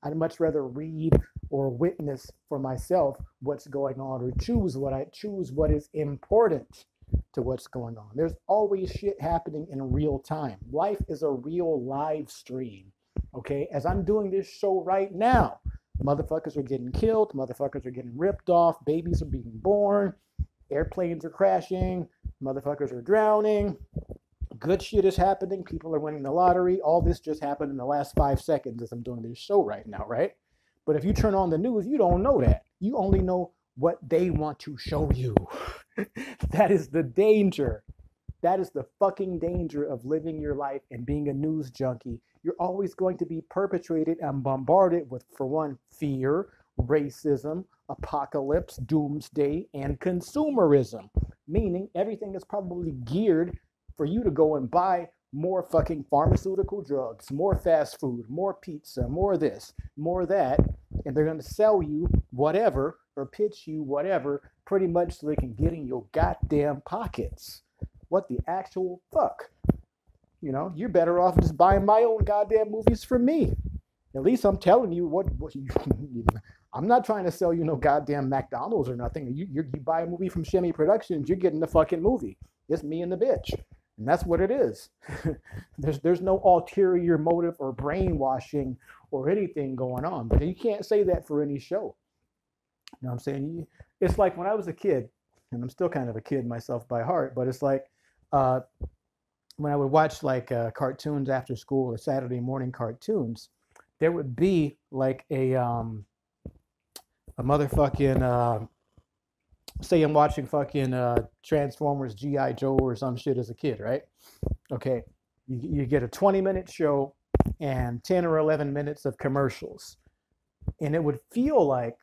I'd much rather read or witness for myself what's going on or choose what I choose what is important to what's going on. There's always shit happening in real time. Life is a real live stream. Okay, as I'm doing this show right now, Motherfuckers are getting killed. Motherfuckers are getting ripped off. Babies are being born. Airplanes are crashing. Motherfuckers are drowning. Good shit is happening. People are winning the lottery. All this just happened in the last five seconds as I'm doing this show right now, right? But if you turn on the news, you don't know that. You only know what they want to show you. *laughs* that is the danger. That is the fucking danger of living your life and being a news junkie you're always going to be perpetrated and bombarded with, for one, fear, racism, apocalypse, doomsday, and consumerism. Meaning everything is probably geared for you to go and buy more fucking pharmaceutical drugs, more fast food, more pizza, more this, more that. And they're going to sell you whatever or pitch you whatever pretty much so they can get in your goddamn pockets. What the actual fuck? You know, you're better off just buying my own goddamn movies from me. At least I'm telling you what, what you, *laughs* I'm not trying to sell you no goddamn McDonald's or nothing. You, you, you buy a movie from Shimmy Productions, you're getting the fucking movie. It's me and the bitch. And that's what it is. *laughs* there's, there's no ulterior motive or brainwashing or anything going on. But you can't say that for any show. You know what I'm saying? It's like when I was a kid, and I'm still kind of a kid myself by heart, but it's like uh, when I would watch like uh, cartoons after school or Saturday morning cartoons, there would be like a um, a motherfucking uh, say I'm watching fucking uh, Transformers GI Joe or some shit as a kid, right? Okay, you, you get a 20 minute show and 10 or 11 minutes of commercials, and it would feel like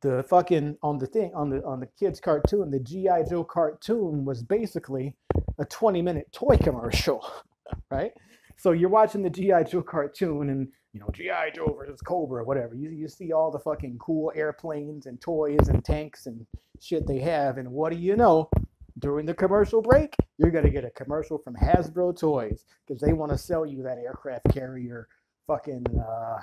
the fucking on the thing on the on the kids cartoon the gi joe cartoon was basically a 20 minute toy commercial *laughs* right? So you're watching the gi joe cartoon and you know gi joe versus cobra whatever. You, you see all the fucking cool airplanes and toys and tanks and shit they have. And what do you know? During the commercial break you're going to get a commercial from hasbro toys because they want to sell you that aircraft carrier fucking uh,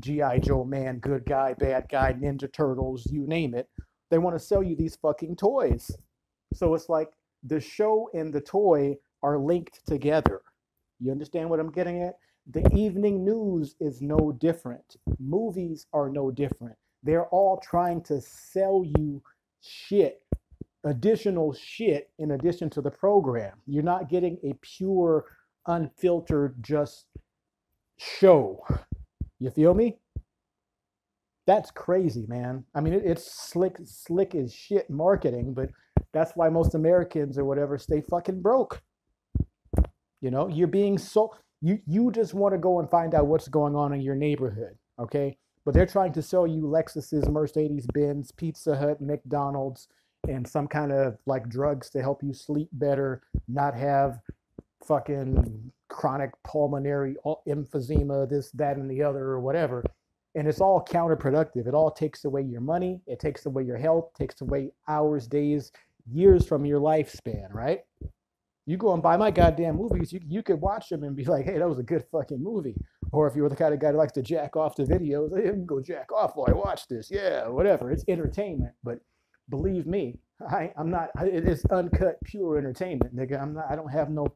G.I. Joe man, good guy, bad guy, Ninja Turtles, you name it. They want to sell you these fucking toys. So it's like the show and the toy are linked together. You understand what I'm getting at? The evening news is no different. Movies are no different. They're all trying to sell you shit, additional shit in addition to the program. You're not getting a pure, unfiltered, just show. You feel me? That's crazy, man. I mean, it, it's slick, slick as shit marketing, but that's why most Americans or whatever stay fucking broke. You know, you're being so you you just want to go and find out what's going on in your neighborhood, okay? But they're trying to sell you Lexuses, Mercedes Benz, Pizza Hut, McDonald's, and some kind of like drugs to help you sleep better, not have fucking chronic pulmonary emphysema, this, that, and the other, or whatever. And it's all counterproductive. It all takes away your money, it takes away your health, takes away hours, days, years from your lifespan, right? You go and buy my goddamn movies, you, you could watch them and be like, hey, that was a good fucking movie. Or if you were the kind of guy that likes to jack off the videos, hey, go jack off while I watch this. Yeah, whatever. It's entertainment. But believe me, I, I'm not, it is uncut, pure entertainment, nigga. I'm not, I don't have no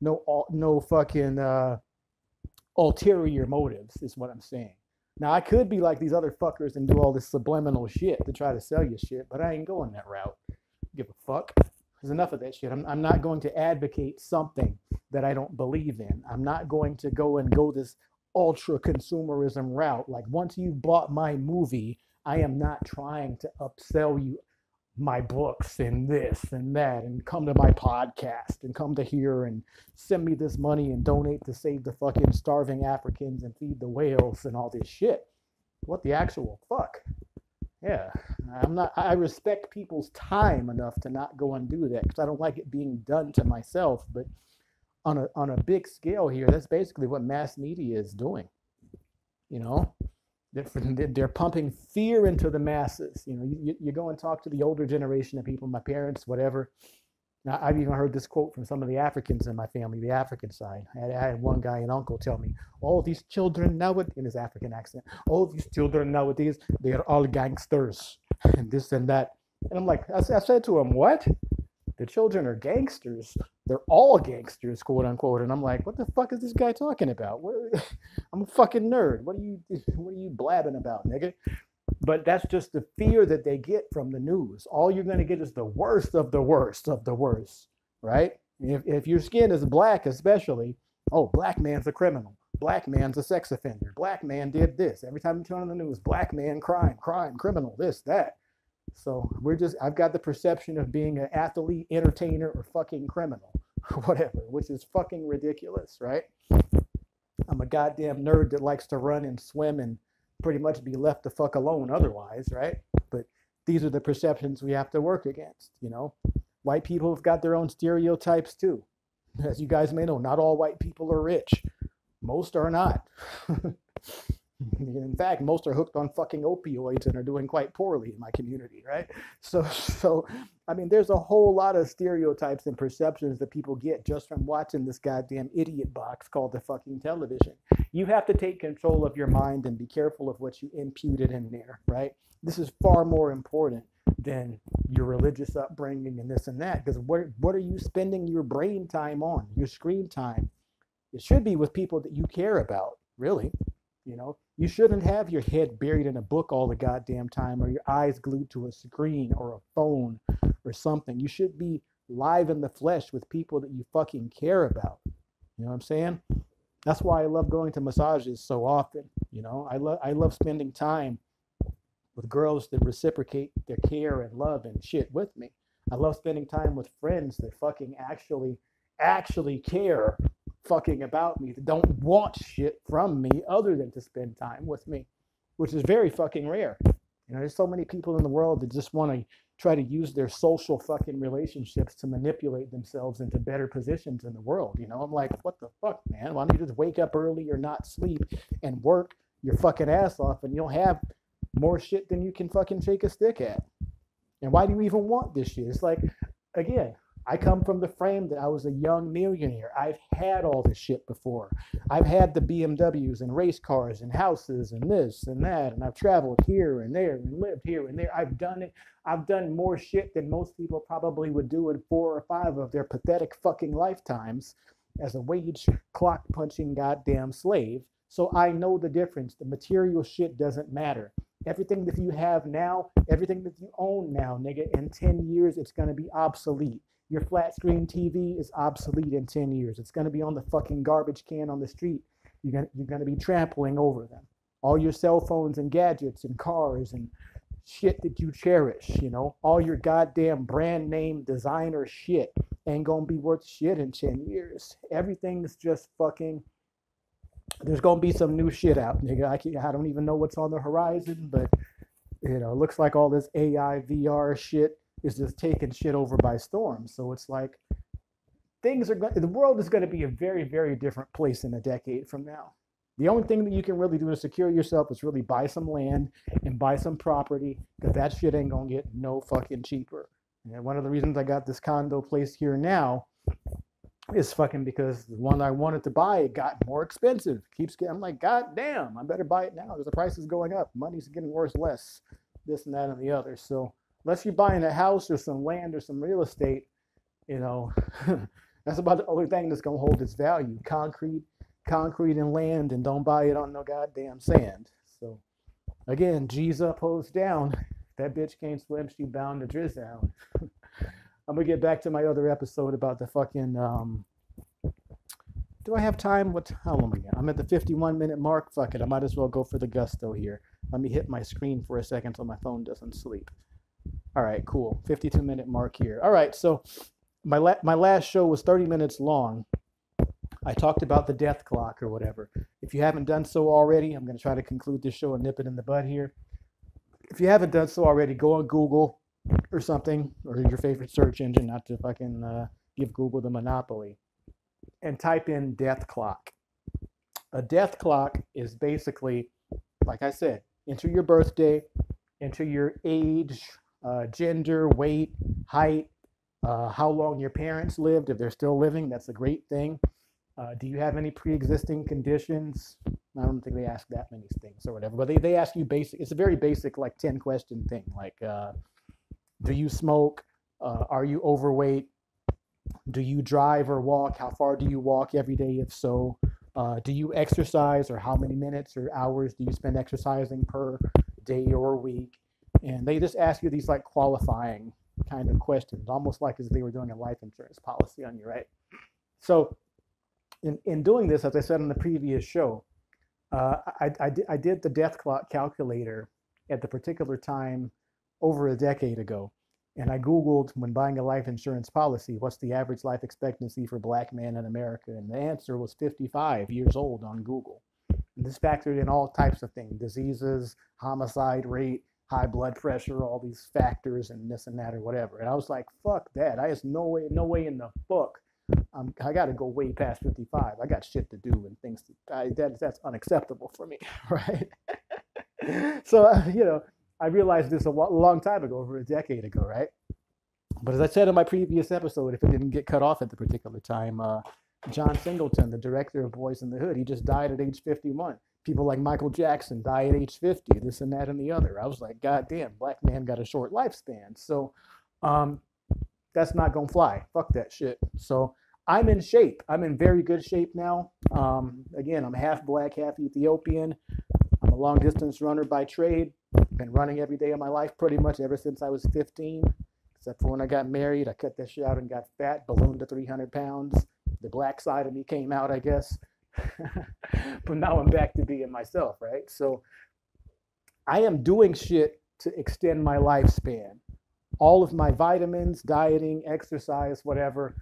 no no fucking uh, ulterior motives is what I'm saying. Now I could be like these other fuckers and do all this subliminal shit to try to sell you shit, but I ain't going that route. Give a fuck. There's enough of that shit. I'm, I'm not going to advocate something that I don't believe in. I'm not going to go and go this ultra consumerism route. Like once you've bought my movie, I am not trying to upsell you my books and this and that and come to my podcast and come to here and send me this money and donate to save the fucking starving Africans and feed the whales and all this shit. What the actual fuck? Yeah, I'm not, I respect people's time enough to not go and do that because I don't like it being done to myself. But on a, on a big scale here, that's basically what mass media is doing. You know, *laughs* they're pumping fear into the masses. You know, you, you go and talk to the older generation of people, my parents, whatever. Now, I've even heard this quote from some of the Africans in my family, the African side. I had, I had one guy, an uncle, tell me, "Oh, these children nowadays," in his African accent, "Oh, these children nowadays, they are all gangsters *laughs* and this and that." And I'm like, I, I said to him, "What? The children are gangsters? they're all gangsters, quote unquote. And I'm like, what the fuck is this guy talking about? What, *laughs* I'm a fucking nerd. What are you *laughs* what are you blabbing about, nigga? But that's just the fear that they get from the news. All you're gonna get is the worst of the worst of the worst, right? If if your skin is black, especially, oh, black man's a criminal. Black man's a sex offender. Black man did this. Every time you turn on the news, black man crime, crime, criminal, this, that. So we're just, I've got the perception of being an athlete, entertainer, or fucking criminal, *laughs* whatever, which is fucking ridiculous, right? I'm a goddamn nerd that likes to run and swim and pretty much be left the fuck alone otherwise, right? But these are the perceptions we have to work against, you know? White people have got their own stereotypes too. As you guys may know, not all white people are rich. Most are not. *laughs* *laughs* In fact, most are hooked on fucking opioids and are doing quite poorly in my community, right? So, *laughs* so I mean, there's a whole lot of stereotypes and perceptions that people get just from watching this goddamn idiot box called the fucking television. You have to take control of your mind and be careful of what you imputed in there, right? This is far more important than your religious upbringing and this and that. Because what what are you spending your brain time on? Your screen time? It should be with people that you care about, really. You know, you shouldn't have your head buried in a book all the goddamn time or your eyes glued to a screen or a phone or something. You should be live in the flesh with people that you fucking care about. You know what I'm saying? That's why I love going to massages so often. You know, I love I love spending time with girls that reciprocate their care and love and shit with me. I love spending time with friends that fucking actually actually care fucking about me, that don't want shit from me other than to spend time with me, which is very fucking rare. You know, there's so many people in the world that just want to try to use their social fucking relationships to manipulate themselves into better positions in the world. You know, I'm like, what the fuck, man? Why don't you just wake up early or not sleep and work your fucking ass off and you'll have more shit than you can fucking shake a stick at? And why do you even want this shit? It's like, again, I come from the frame that I was a young millionaire. I've had all this shit before. I've had the BMWs and race cars and houses and this and that. And I've traveled here and there and lived here and there. I've done it. I've done more shit than most people probably would do in four or five of their pathetic fucking lifetimes as a wage clock punching goddamn slave. So I know the difference. The material shit doesn't matter. Everything that you have now, everything that you own now, nigga, in 10 years, it's going to be obsolete. Your flat screen TV is obsolete in 10 years. It's going to be on the fucking garbage can on the street. You're going you're going to be trampling over them. All your cell phones and gadgets and cars and shit that you cherish, you know, all your goddamn brand name designer shit ain't going to be worth shit in 10 years. Everything's just fucking there's gonna be some new shit out, nigga. I, can, I don't even know what's on the horizon, but you know, it looks like all this AI VR shit is just taking shit over by storm. So it's like things are going the world is going to be a very very different place in a decade from now. The only thing that you can really do to secure yourself is really buy some land and buy some property because that shit ain't going to get no fucking cheaper. And one of the reasons I got this condo place here now is fucking because the one I wanted to buy got more expensive. Keeps getting, I'm like, God damn, I better buy it now because the price is going up. Money's getting worse, less, this and that and the other. So unless you're buying a house or some land or some real estate, you know, *laughs* that's about the only thing that's gonna hold its value. Concrete, concrete and land, and don't buy it on no goddamn sand. So again, up, O's down. *laughs* That bitch can't swim, she bound to drizzle. *laughs* I'm gonna get back to my other episode about the fucking um, do I have time? What how long am I? I'm at the 51 minute mark. Fuck it. I might as well go for the gusto here. Let me hit my screen for a second so my phone doesn't sleep. All right, cool. 52 minute mark here. All right, so my la- my last show was 30 minutes long. I talked about the death clock or whatever. If you haven't done so already, I'm going to try to conclude this show and nip it in the bud here. If you haven't done so already, go on Google or something, or your favorite search engine, not to fucking uh, give Google the monopoly, and type in death clock. A death clock is basically, like I said, enter your birthday, enter your age, uh, gender, weight, height, uh, how long your parents lived, if they're still living, that's a great thing. Uh, do you have any pre-existing conditions? I don't think they ask that many things or whatever, but they, they ask you basic. It's a very basic, like ten question thing. Like, uh, do you smoke? Uh, are you overweight? Do you drive or walk? How far do you walk every day? If so, uh, do you exercise, or how many minutes or hours do you spend exercising per day or week? And they just ask you these like qualifying kind of questions, almost like as if they were doing a life insurance policy on you, right? So, in, in doing this, as I said in the previous show, uh, I, I, I did the death clock calculator at the particular time over a decade ago. And I Googled when buying a life insurance policy, what's the average life expectancy for black men in America? And the answer was 55 years old on Google. And this factored in all types of things diseases, homicide rate, high blood pressure, all these factors and this and that or whatever. And I was like, fuck that. I just no way, no way in the fuck. I'm, I got to go way past 55. I got shit to do and things to, I, that, that's unacceptable for me, *laughs* right? *laughs* so, uh, you know, I realized this a long time ago, over a decade ago, right? But as I said in my previous episode, if it didn't get cut off at the particular time, uh, John Singleton, the director of Boyz n the Hood, he just died at age 51 people like Michael Jackson die at age 50, this and that and the other. I was like, God damn, black man got a short lifespan. So um, that's not going to fly. Fuck that shit. So I'm in shape. I'm in very good shape now. Um, again, I'm half black, half Ethiopian. I'm a long distance runner by trade. Been running every day of my life pretty much ever since I was 15, except for when I got married. I cut that shit out and got fat, ballooned to 300 pounds. The black side of me came out, I guess. But now I'm back to being myself, right? So I am doing shit to extend my lifespan. All of my vitamins, dieting, exercise, whatever.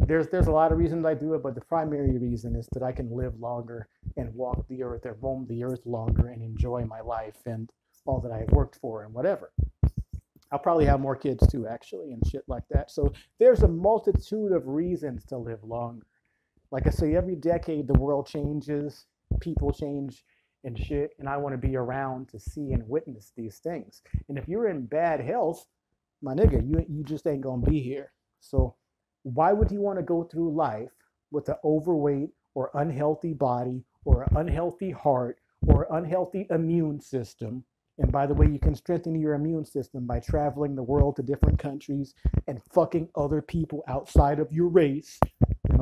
There's there's a lot of reasons I do it, but the primary reason is that I can live longer and walk the earth or roam the earth longer and enjoy my life. And all that I've worked for and whatever. I'll probably have more kids too, actually, and shit like that. So there's a multitude of reasons to live longer. Like I say, every decade the world changes, people change and shit, and I want to be around to see and witness these things. And if you're in bad health, my nigga, you you just ain't gonna be here. So why would you want to go through life with an overweight or unhealthy body or an unhealthy heart or an unhealthy immune system? And by the way, you can strengthen your immune system by traveling the world to different countries and fucking other people outside of your race.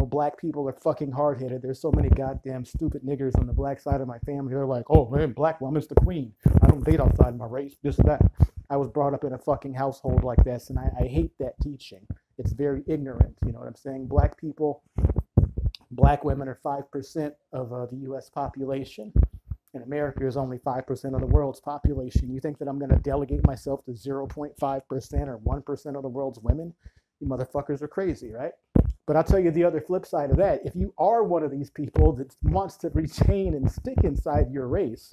Black people are fucking hard headed. There's so many goddamn stupid niggers on the black side of my family. They're like, oh man, black woman's the queen. I don't date outside my race, this and that. I was brought up in a fucking household like this, and I, I hate that teaching. It's very ignorant. You know what I'm saying? Black people, black women are 5% of uh, the US population and America is only 5% of the world's population. You think that I'm going to delegate myself to 0.5% or 1% of the world's women? You motherfuckers are crazy, right? But I'll tell you the other flip side of that. If you are one of these people that wants to retain and stick inside your race,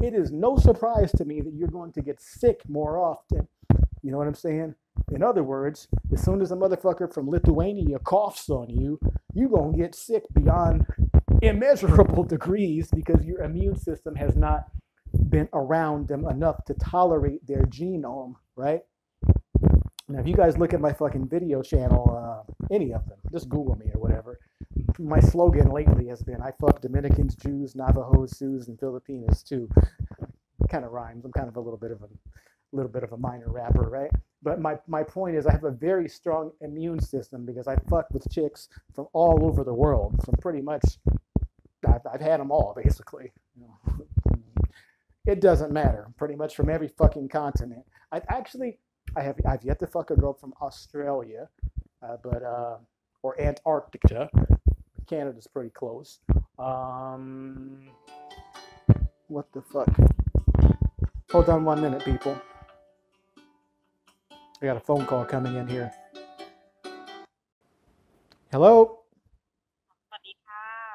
it is no surprise to me that you're going to get sick more often. You know what I'm saying? In other words, as soon as a motherfucker from Lithuania coughs on you, you're going to get sick beyond immeasurable *laughs* degrees because your immune system has not been around them enough to tolerate their genome, right? Now, if you guys look at my fucking video channel, uh, any of them, just Google me or whatever. My slogan lately has been I fuck Dominicans, Jews, Navajos, Sioux, and Filipinas too. kind of rhymes. I'm kind of a little bit of a little bit of a minor rapper, right? But my, my point is I have a very strong immune system because I fuck with chicks from all over the world, from pretty much I've, I've had them all basically. *laughs* it doesn't matter. Pretty much from every fucking continent. I actually I have I've yet to fuck a girl from Australia, uh, but uh, or Antarctica. Canada's pretty close. Um, what the fuck? Hold on one minute, people. I got a phone call coming in here. Hello.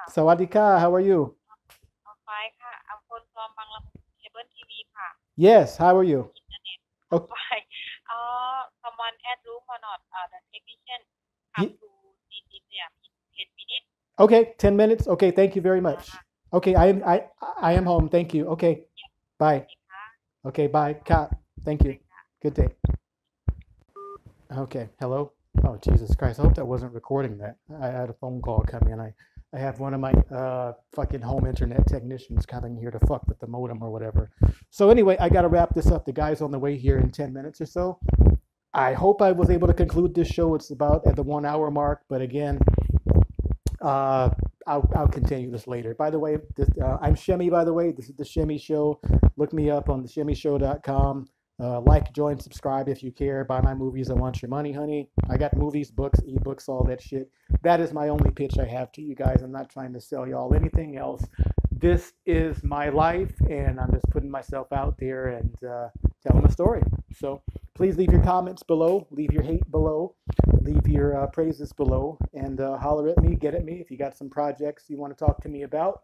Sawadika, how are you? Yes, how are you? Okay. Okay, 10 minutes. Okay, thank you very much. Okay, I am I I am home. Thank you. Okay. Bye. Okay, bye. Kat. Thank you. Good day. Okay, hello. Oh, Jesus Christ. I hope that wasn't recording that. I had a phone call come in. I I have one of my uh fucking home internet technicians coming here to fuck with the modem or whatever. So anyway, I got to wrap this up. The guy's on the way here in 10 minutes or so. I hope I was able to conclude this show. It's about at the 1 hour mark, but again, uh I'll, I'll continue this later. By the way, this, uh, I'm Shimmy, by the way. This is the Shimmy Show. Look me up on theshimmyshow.com. Uh, like, join, subscribe if you care. Buy my movies. I want your money, honey. I got movies, books, ebooks, all that shit. That is my only pitch I have to you guys. I'm not trying to sell y'all anything else. This is my life, and I'm just putting myself out there and uh, telling a story. So please leave your comments below, leave your hate below, leave your uh, praises below, and uh, holler at me, get at me if you got some projects you want to talk to me about.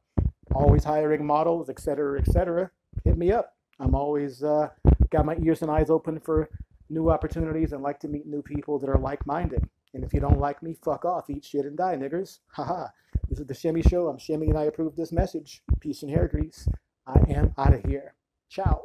Always hiring models, etc., etc. Hit me up. I'm always uh, got my ears and eyes open for new opportunities and like to meet new people that are like-minded. And if you don't like me, fuck off, eat shit and die, niggers. Haha. This is the Shimmy Show. I'm Shimmy and I approve this message. Peace and hair grease. I am out of here. Ciao.